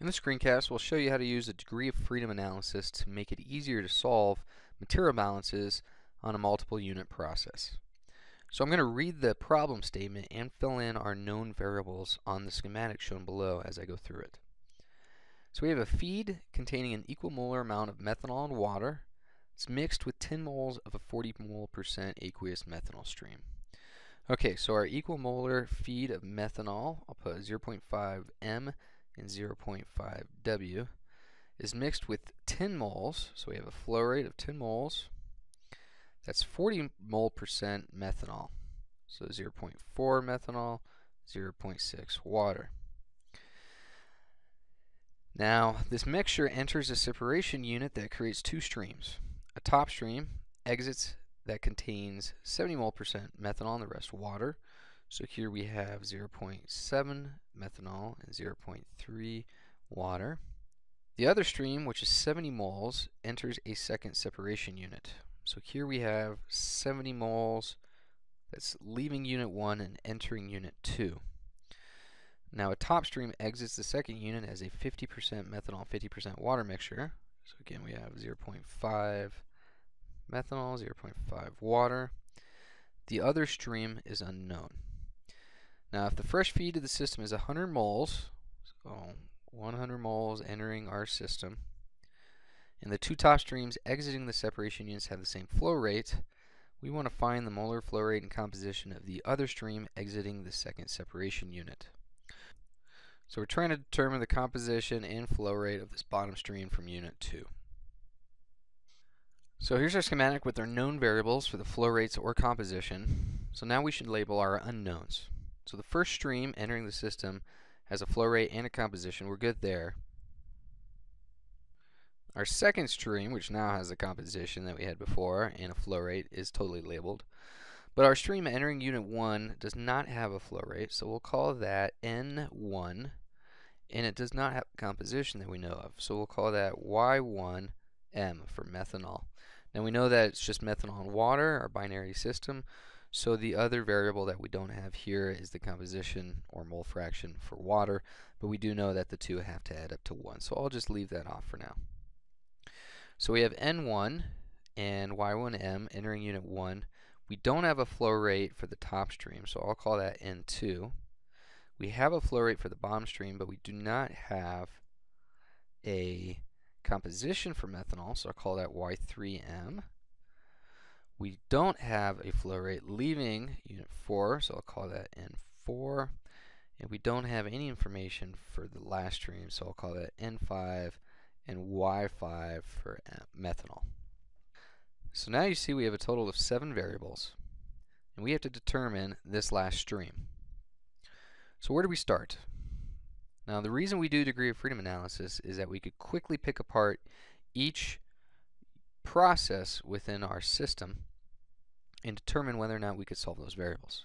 In this screencast, we'll show you how to use a degree of freedom analysis to make it easier to solve material balances on a multiple unit process. So I'm going to read the problem statement and fill in our known variables on the schematic shown below as I go through it. So we have a feed containing an equal molar amount of methanol and water. It's mixed with 10 moles of a 40 mole percent aqueous methanol stream. Okay, so our equal molar feed of methanol, I'll put 0.5 m and 0.5 W is mixed with 10 moles, so we have a flow rate of 10 moles. That's 40 mole percent methanol. So 0.4 methanol, 0.6 water. Now, this mixture enters a separation unit that creates two streams. A top stream exits that contains 70 mole percent methanol and the rest water. So here we have 0.7 methanol and 0.3 water. The other stream, which is 70 moles, enters a second separation unit. So here we have 70 moles that's leaving unit 1 and entering unit 2. Now a top stream exits the second unit as a 50% methanol, 50% water mixture. So again we have 0.5 methanol, 0.5 water. The other stream is unknown. Now, if the fresh feed to the system is 100 moles, so 100 moles entering our system, and the two top streams exiting the separation units have the same flow rate, we want to find the molar flow rate and composition of the other stream exiting the second separation unit. So we're trying to determine the composition and flow rate of this bottom stream from unit 2. So here's our schematic with our known variables for the flow rates or composition. So now we should label our unknowns. So the first stream entering the system has a flow rate and a composition. We're good there. Our second stream, which now has a composition that we had before and a flow rate, is totally labeled. But our stream entering unit 1 does not have a flow rate, so we'll call that N1, and it does not have a composition that we know of, so we'll call that Y1M for methanol. Now we know that it's just methanol and water, our binary system, so the other variable that we don't have here is the composition or mole fraction for water, but we do know that the two have to add up to 1. So I'll just leave that off for now. So we have N1 and Y1M entering unit 1. We don't have a flow rate for the top stream, so I'll call that N2. We have a flow rate for the bottom stream, but we do not have a composition for methanol, so I'll call that Y3M. We don't have a flow rate leaving unit 4, so I'll call that N4. And we don't have any information for the last stream, so I'll call that N5 and Y5 for methanol. So now you see we have a total of seven variables, and we have to determine this last stream. So where do we start? Now the reason we do degree of freedom analysis is that we could quickly pick apart each process within our system and determine whether or not we could solve those variables.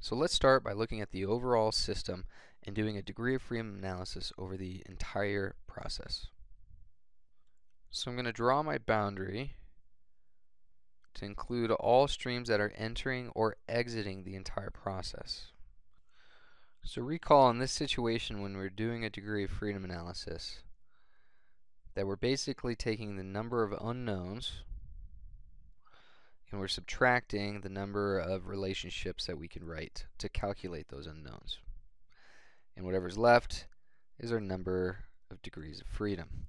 So let's start by looking at the overall system and doing a degree of freedom analysis over the entire process. So I'm going to draw my boundary to include all streams that are entering or exiting the entire process. So recall in this situation when we're doing a degree of freedom analysis that we're basically taking the number of unknowns and we're subtracting the number of relationships that we can write to calculate those unknowns. And whatever's left is our number of degrees of freedom.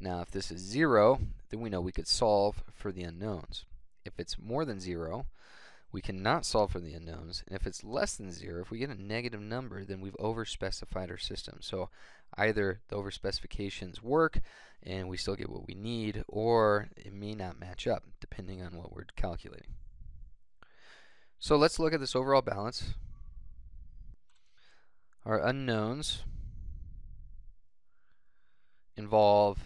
Now if this is 0, then we know we could solve for the unknowns. If it's more than 0, we cannot solve for the unknowns. And if it's less than 0, if we get a negative number, then we've overspecified our system. So either the overspecifications work and we still get what we need, or it may not match up depending on what we're calculating. So let's look at this overall balance. Our unknowns involve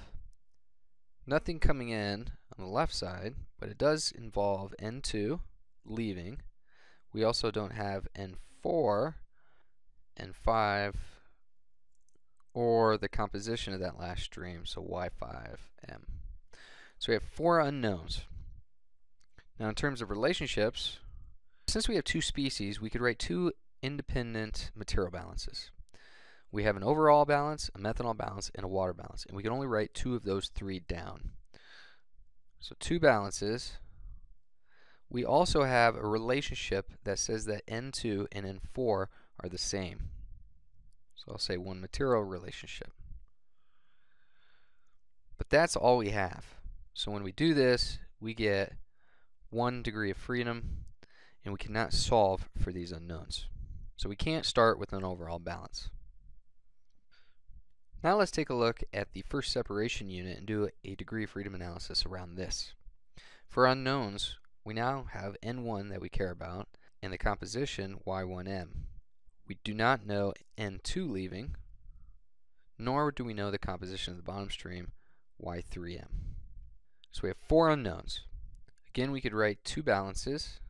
nothing coming in on the left side, but it does involve N2 leaving. We also don't have N4, N5, or the composition of that last stream, so Y5M. So we have four unknowns. Now in terms of relationships, since we have two species, we could write two independent material balances. we have an overall balance, a methanol balance, and a water balance. And we can only write two of those three down. So two balances. We also have a relationship that says that N2 and N4 are the same. So I'll say one material relationship. But that's all we have. So when we do this, we get one degree of freedom, and we cannot solve for these unknowns. So we can't start with an overall balance. Now let's take a look at the first separation unit and do a degree of freedom analysis around this. For unknowns, we now have N1 that we care about and the composition Y1M. We do not know N2 leaving, nor do we know the composition of the bottom stream Y3M. So we have four unknowns. Again, we could write two balances,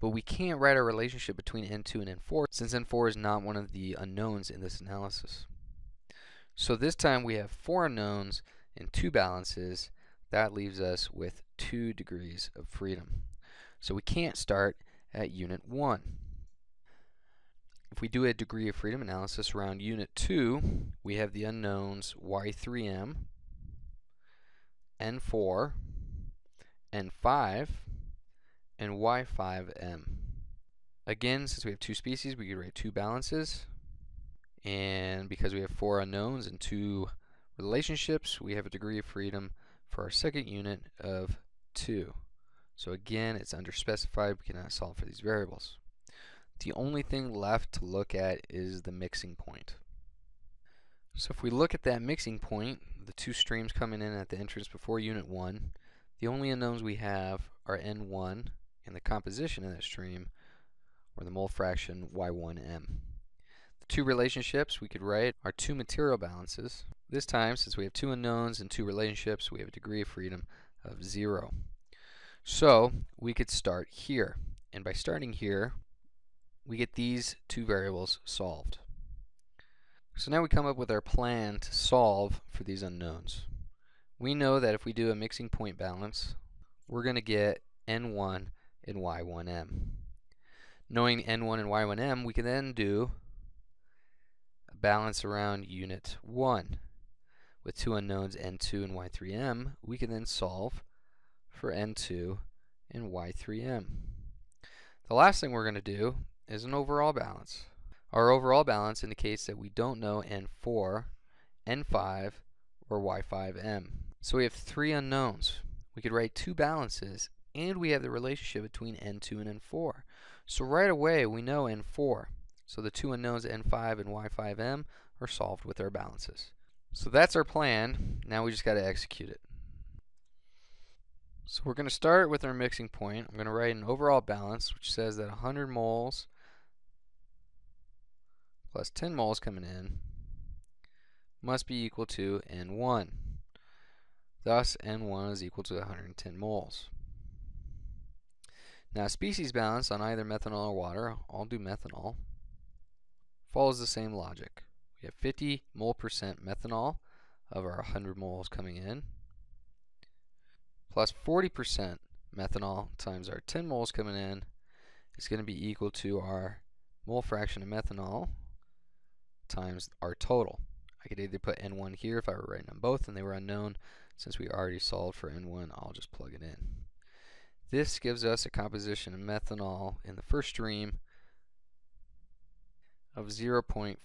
but we can't write our relationship between N2 and N4 since N4 is not one of the unknowns in this analysis. So this time we have four unknowns and two balances. That leaves us with two degrees of freedom. So we can't start at unit 1. If we do a degree of freedom analysis around unit 2, we have the unknowns y3m, n4, n5, and y5m. Again, since we have two species, we could write two balances. And because we have four unknowns and two relationships, we have a degree of freedom for our second unit of 2. So again, it's underspecified. We cannot solve for these variables. The only thing left to look at is the mixing point. So if we look at that mixing point, the two streams coming in at the entrance before Unit 1, the only unknowns we have are N1 and the composition of that stream, or the mole fraction Y1M. The two relationships we could write are two material balances. This time, since we have two unknowns and two relationships, we have a degree of freedom of 0. So we could start here. And by starting here, we get these two variables solved. So now we come up with our plan to solve for these unknowns. We know that if we do a mixing point balance, we're going to get N1 and Y1M. Knowing N1 and Y1M, we can then do a balance around unit 1. With two unknowns, N2 and Y3M, we can then solve for N2 and Y3M. The last thing we're going to do is an overall balance. Our overall balance indicates that we don't know N4, N5, or Y5M. So we have three unknowns. We could write two balances, and we have the relationship between N2 and N4. So right away, we know N4. So the two unknowns N5 and Y5M are solved with our balances. So that's our plan. Now we just got to execute it. So we're going to start with our mixing point. I'm going to write an overall balance, which says that 100 moles plus 10 moles coming in must be equal to N1. Thus, N1 is equal to 110 moles. Now, species balance on either methanol or water, I'll do methanol, follows the same logic. We have 50 mole percent methanol of our 100 moles coming in, plus 40% methanol times our 10 moles coming in is going to be equal to our mole fraction of methanol, times our total. I could either put N1 here if I were writing them both and they were unknown. Since we already solved for N1, I'll just plug it in. This gives us a composition of methanol in the first stream of 0.49.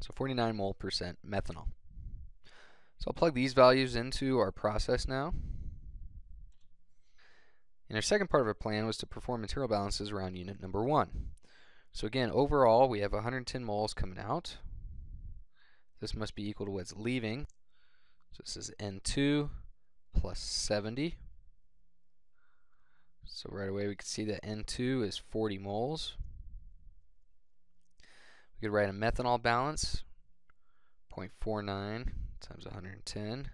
So 49 mole percent methanol. So I'll plug these values into our process now. And our second part of our plan was to perform material balances around unit number 1. So again, overall, we have 110 moles coming out. This must be equal to what's leaving. So this is N2 plus 70. So right away we can see that N2 is 40 moles. We could write a methanol balance, 0.49 times 110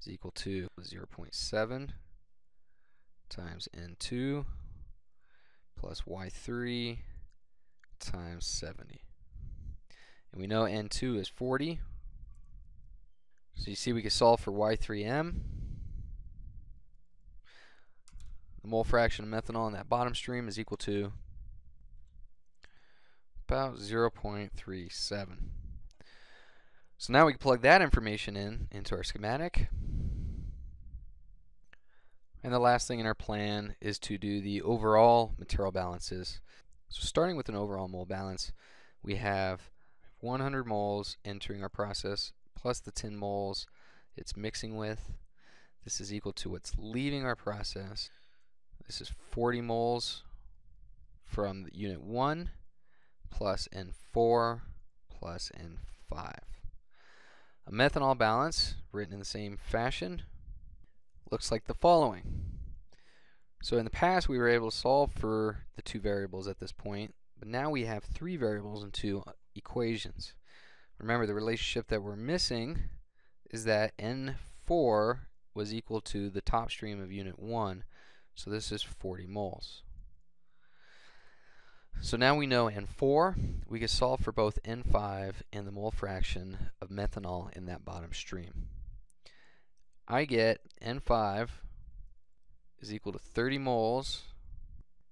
is equal to 0.7 times N2 plus Y3 times 70. And we know N2 is 40. So you see we can solve for Y3M. The mole fraction of methanol in that bottom stream is equal to about 0.37. So now we can plug that information in into our schematic. And the last thing in our plan is to do the overall material balances. So starting with an overall mole balance, we have 100 moles entering our process plus the 10 moles it's mixing with. This is equal to what's leaving our process. This is 40 moles from unit 1 plus N4 plus N5. A methanol balance, written in the same fashion, looks like the following. So in the past we were able to solve for the two variables at this point, but now we have three variables and two equations. Remember the relationship that we're missing is that N4 was equal to the top stream of unit 1, so this is 40 moles. So now we know N4, we can solve for both N5 and the mole fraction of methanol in that bottom stream. I get N5 is equal to 30 moles,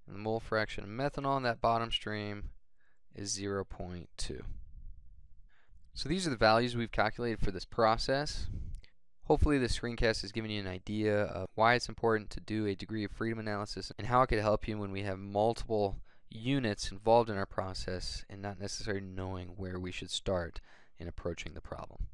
and the mole fraction of methanol in that bottom stream is 0.2. So these are the values we've calculated for this process. Hopefully this screencast has given you an idea of why it's important to do a degree of freedom analysis and how it could help you when we have multiple units involved in our process and not necessarily knowing where we should start in approaching the problem.